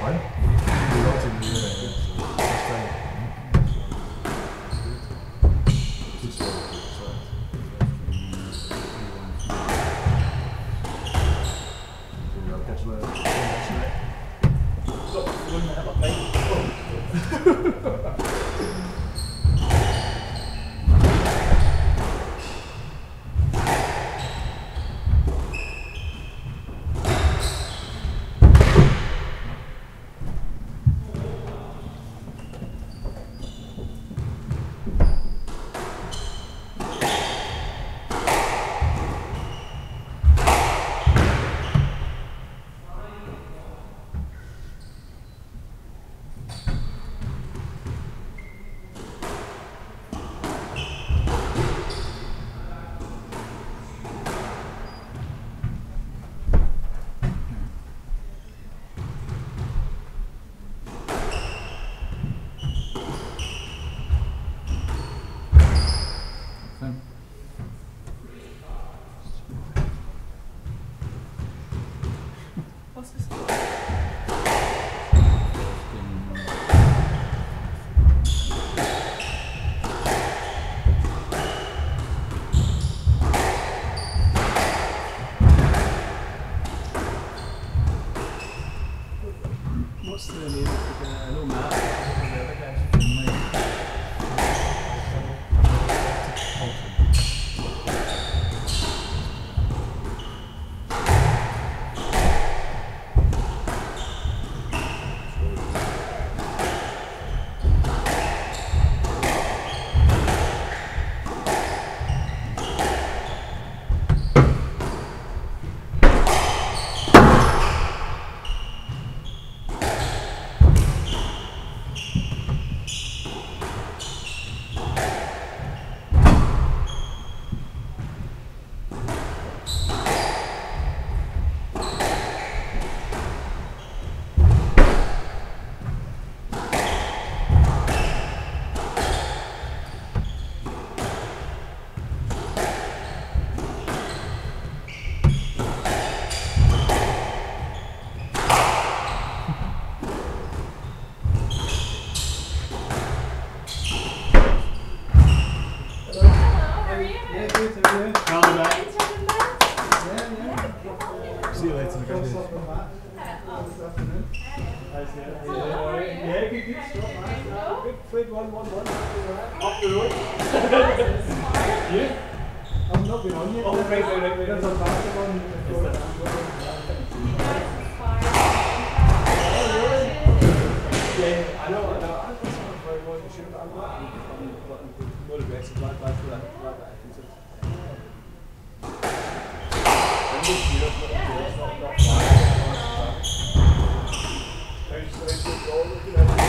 What? Good. One, one, one. Up the road. You? I've not been on. Oh, right, right, right, right. There's a massive one. Yeah, I know, I know. I was on very well. You should have done that. I'm not more aggressive. Glad, glad for that. Glad that I can sort of- And this year, I've got to